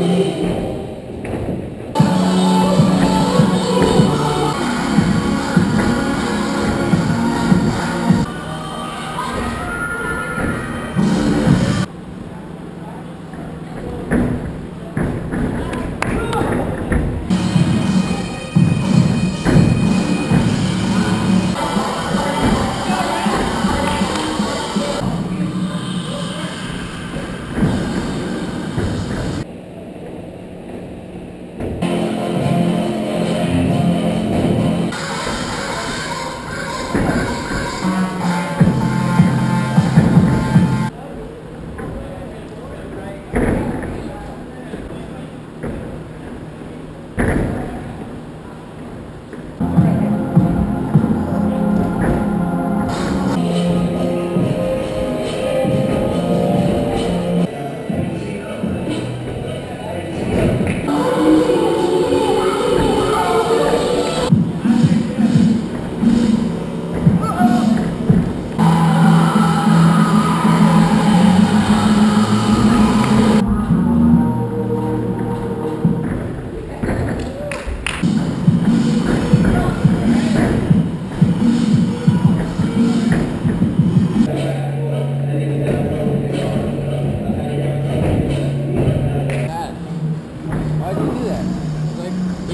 Amém.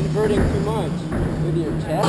converting too much with your chest.